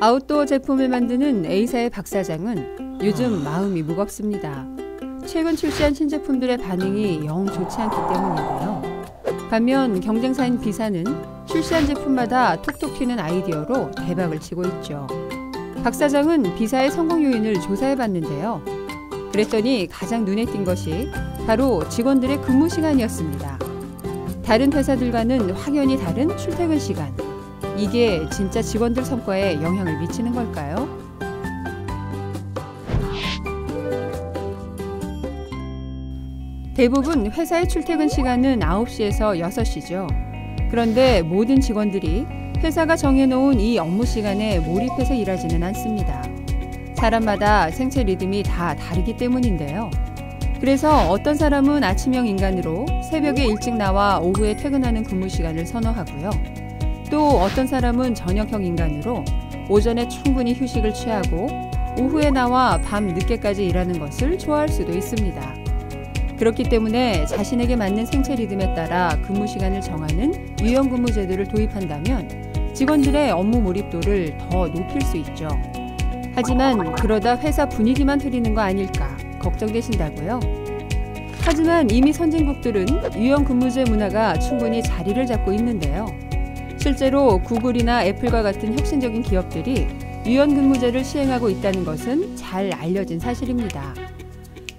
아웃도어 제품을 만드는 A사의 박 사장은 요즘 마음이 무겁습니다. 최근 출시한 신제품들의 반응이 영 좋지 않기 때문인데요. 반면 경쟁사인 B사는 출시한 제품마다 톡톡 튀는 아이디어로 대박을 치고 있죠. 박 사장은 B사의 성공 요인을 조사해 봤는데요. 그랬더니 가장 눈에 띈 것이 바로 직원들의 근무 시간이었습니다. 다른 회사들과는 확연히 다른 출퇴근 시간. 이게 진짜 직원들 성과에 영향을 미치는 걸까요? 대부분 회사의 출퇴근 시간은 9시에서 6시죠. 그런데 모든 직원들이 회사가 정해놓은 이 업무 시간에 몰입해서 일하지는 않습니다. 사람마다 생체 리듬이 다 다르기 때문인데요. 그래서 어떤 사람은 아침형 인간으로 새벽에 일찍 나와 오후에 퇴근하는 근무 시간을 선호하고요. 또 어떤 사람은 저녁형 인간으로 오전에 충분히 휴식을 취하고 오후에 나와 밤 늦게까지 일하는 것을 좋아할 수도 있습니다. 그렇기 때문에 자신에게 맞는 생체 리듬에 따라 근무 시간을 정하는 유형 근무 제도를 도입한다면 직원들의 업무 몰입도를 더 높일 수 있죠. 하지만 그러다 회사 분위기만 흐리는 거 아닐까 걱정되신다고요? 하지만 이미 선진국들은 유형 근무제 문화가 충분히 자리를 잡고 있는데요. 실제로 구글이나 애플과 같은 혁신적인 기업들이 유연 근무제를 시행하고 있다는 것은 잘 알려진 사실입니다.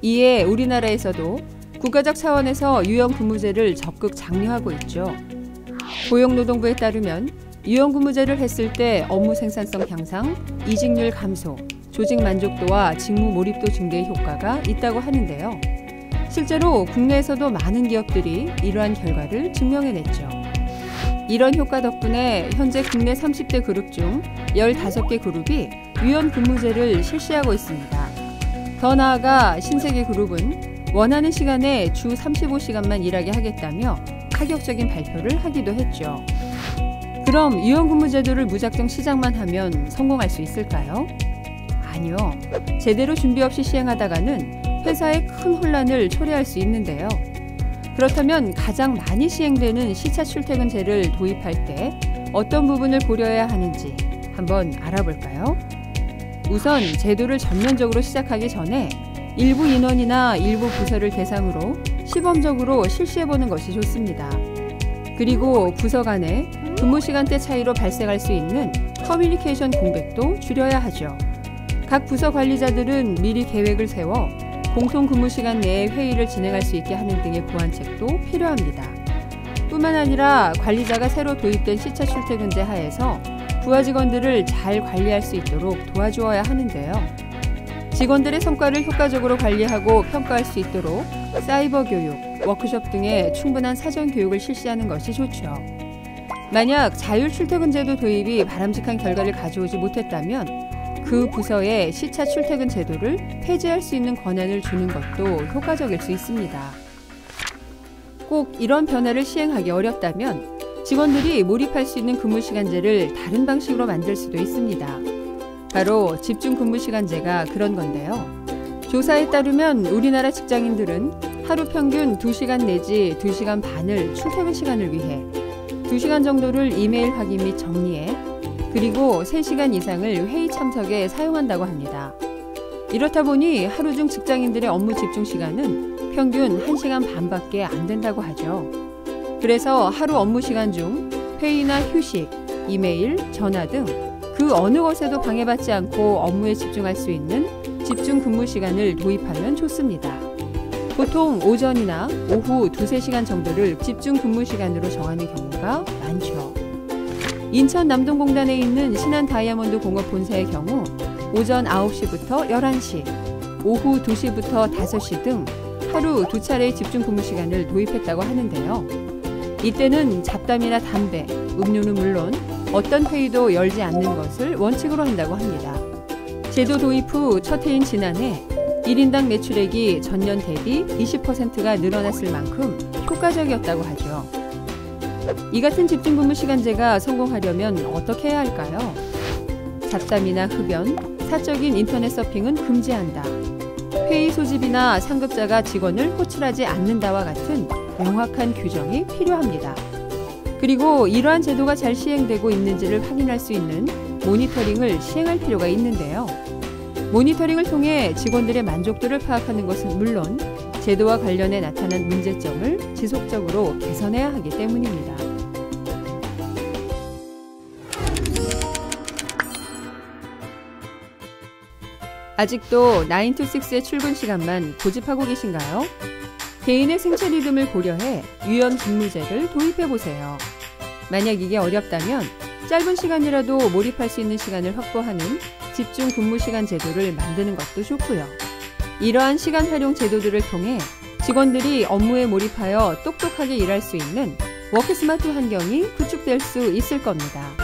이에 우리나라에서도 국가적 차원에서 유형 근무제를 적극 장려하고 있죠. 고용노동부에 따르면 유형 근무제를 했을 때 업무 생산성 향상, 이직률 감소, 조직 만족도와 직무 몰입도 증대의 효과가 있다고 하는데요. 실제로 국내에서도 많은 기업들이 이러한 결과를 증명해냈죠. 이런 효과 덕분에 현재 국내 30대 그룹 중 15개 그룹이 유연 근무제를 실시하고 있습니다. 더 나아가 신세계 그룹은 원하는 시간에 주 35시간만 일하게 하겠다며 파격적인 발표를 하기도 했죠. 그럼 유연 근무 제도를 무작정 시작만 하면 성공할 수 있을까요? 아니요. 제대로 준비 없이 시행하다가는 회사에 큰 혼란을 초래할 수 있는데요. 그렇다면 가장 많이 시행되는 시차 출퇴근제를 도입할 때 어떤 부분을 고려해야 하는지 한번 알아볼까요? 우선 제도를 전면적으로 시작하기 전에 일부 인원이나 일부 부서를 대상으로 시범적으로 실시해보는 것이 좋습니다. 그리고 부서 간에 근무 시간대 차이로 발생할 수 있는 커뮤니케이션 공백도 줄여야 하죠. 각 부서 관리자들은 미리 계획을 세워 공통 근무 시간 내에 회의를 진행할 수 있게 하는 등의 보완책도 필요합니다. 뿐만 아니라 관리자가 새로 도입된 시차 출퇴근제 하에서 부하 직원들을 잘 관리할 수 있도록 도와주어야 하는데요. 직원들의 성과를 효과적으로 관리하고 평가할 수 있도록 사이버 교육, 워크숍 등의 충분한 사전 교육을 실시하는 것이 좋죠. 만약 자율 출퇴근 제도 도입이 바람직한 결과를 가져오지 못했다면 그 부서의 시차 출퇴근 제도를 폐지할 수 있는 권한을 주는 것도 효과적일 수 있습니다. 꼭 이런 변화를 시행하기 어렵다면 직원들이 몰입할 수 있는 근무 시간제를 다른 방식으로 만들 수도 있습니다. 바로 집중 근무 시간제가 그런 건데요. 조사에 따르면 우리나라 직장인들은 하루 평균 2시간 내지 2시간 반을 출퇴근 시간을 위해 2시간 정도를 이메일 확인 및 정리에 그리고 3시간 이상을 회의 참석에 사용한다고 합니다. 이렇다 보니 하루 중 직장인들의 업무 집중 시간은 평균 1시간 반밖에 안 된다고 하죠. 그래서 하루 업무 시간 중 회의나 휴식, 이메일, 전화 등 그 어느 것에도 방해받지 않고 업무에 집중할 수 있는 집중 근무 시간을 도입하면 좋습니다. 보통 오전이나 오후 두세 시간 정도를 집중 근무 시간으로 정하는 경우가. 인천 남동공단에 있는 신한 다이아몬드 공업 본사의 경우 오전 9시부터 11시, 오후 2시부터 5시 등 하루 두 차례의 집중 근무 시간을 도입했다고 하는데요. 이때는 잡담이나 담배, 음료는 물론 어떤 회의도 열지 않는 것을 원칙으로 한다고 합니다. 제도 도입 후 첫 해인 지난해 1인당 매출액이 전년 대비 20%가 늘어났을 만큼 효과적이었다고 하죠. 이 같은 집중 근무 시간제가 성공하려면 어떻게 해야 할까요? 잡담이나 흡연, 사적인 인터넷 서핑은 금지한다. 회의 소집이나 상급자가 직원을 호출하지 않는다와 같은 명확한 규정이 필요합니다. 그리고 이러한 제도가 잘 시행되고 있는지를 확인할 수 있는 모니터링을 시행할 필요가 있는데요. 모니터링을 통해 직원들의 만족도를 파악하는 것은 물론 제도와 관련해 나타난 문제점을 지속적으로 개선해야 하기 때문입니다. 아직도 9to6의 출근 시간만 고집하고 계신가요? 개인의 생체 리듬을 고려해 유연 근무제를 도입해 보세요. 만약 이게 어렵다면 짧은 시간이라도 몰입할 수 있는 시간을 확보하는 집중 근무 시간 제도를 만드는 것도 좋고요. 이러한 시간 활용 제도들을 통해 직원들이 업무에 몰입하여 똑똑하게 일할 수 있는 워크스마트 환경이 구축될 수 있을 겁니다.